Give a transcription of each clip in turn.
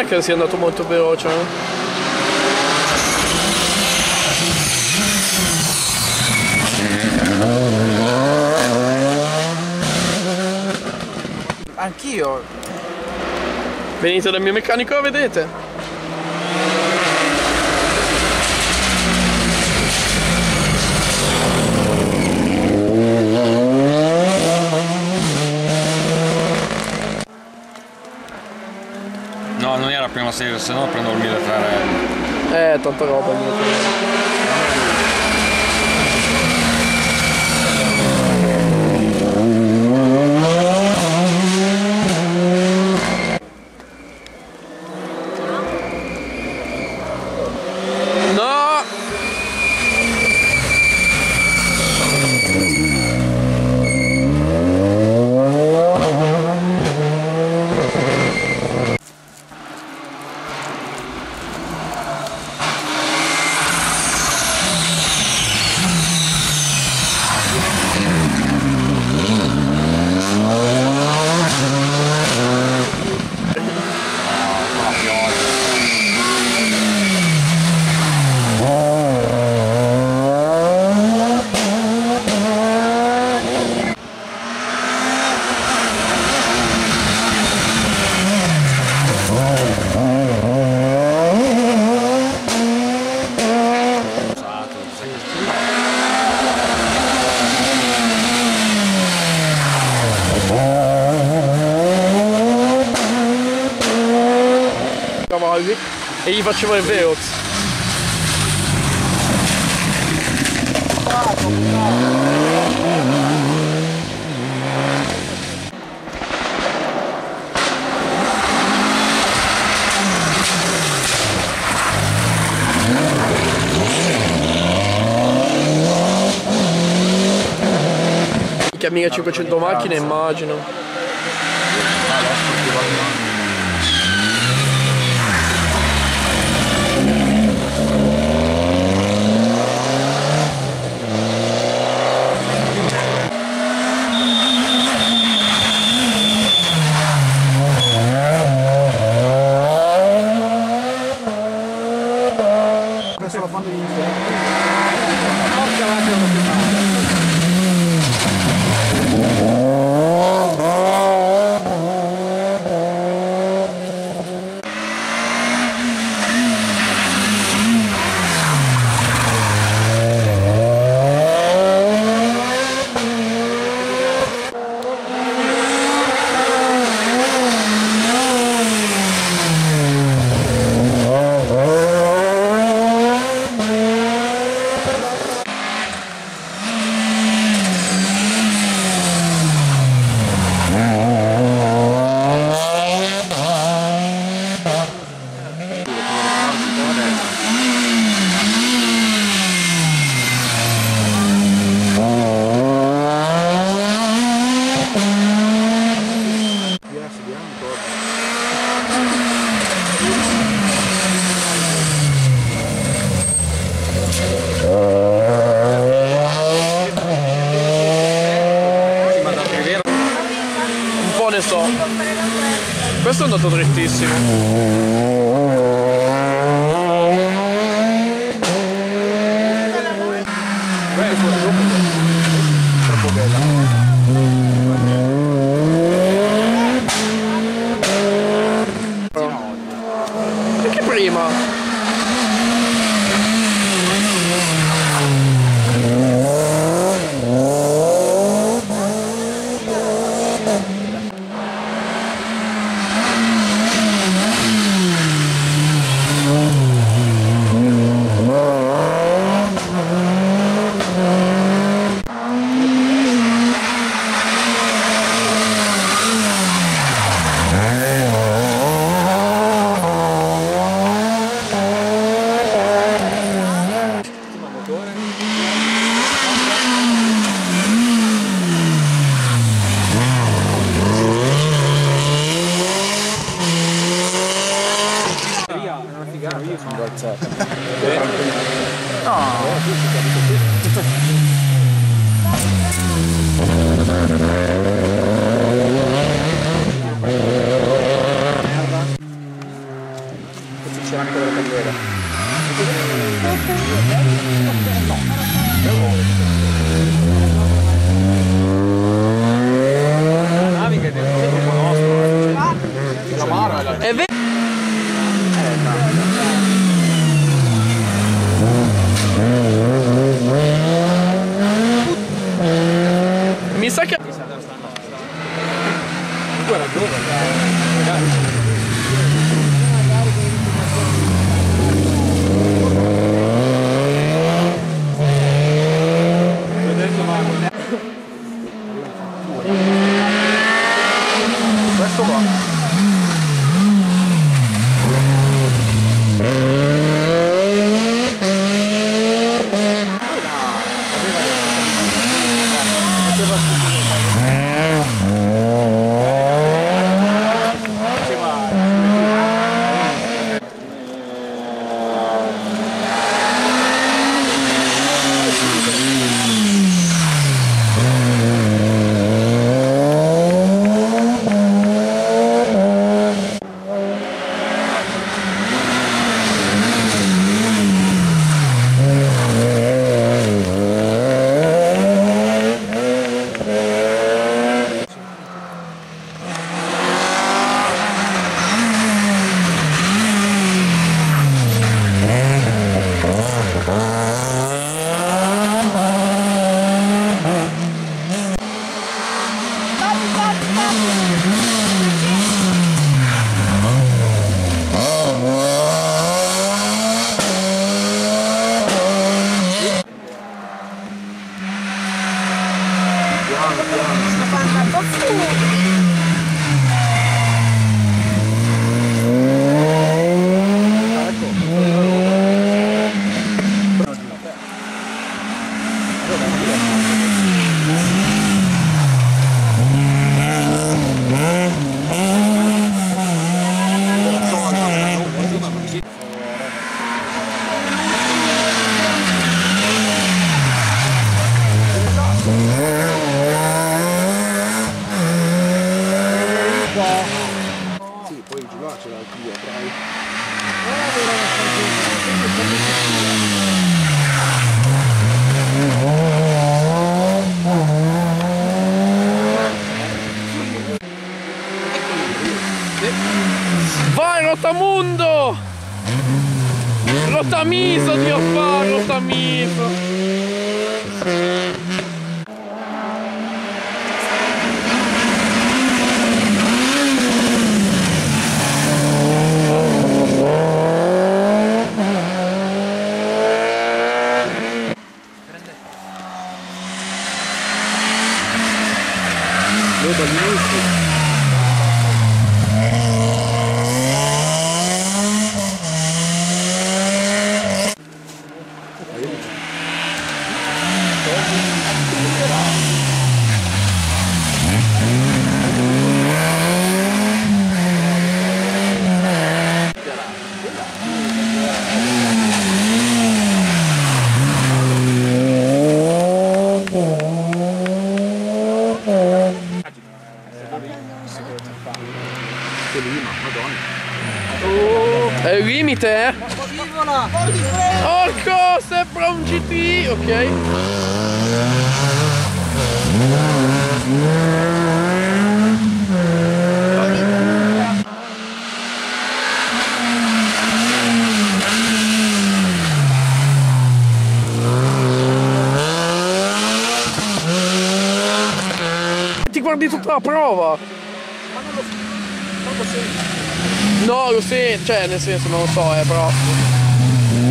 è che sia andato molto veloce. Eh? Anch'io. Venite dal mio meccanico vedete. No, non era prima serie, se no prendo il 1300. Eh, tanta roba il 1300. Cavalli e gli facevo il Velox. Cammina 500 macchine immagino. Wait for the Anche della cagliera no Sì, poi giù là c'era il Clio, dai. Vai Rotamundo! Rotamiso, Dio fa, Rotamiso! народа вместе un GT, ok? Ti guardi tutta la prova! No, lo sento, cioè nel senso non lo so, eh, però. Ma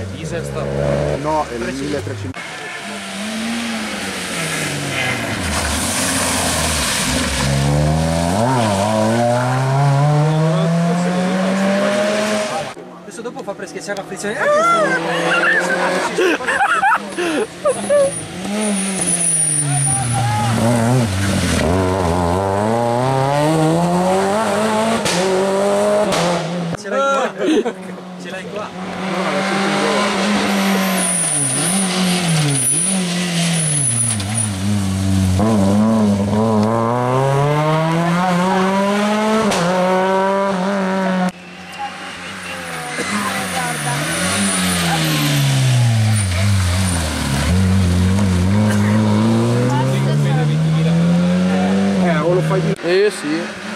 è diesel sta? No, è il 1300. lasciarla affezionare. Ah! Sì, sì.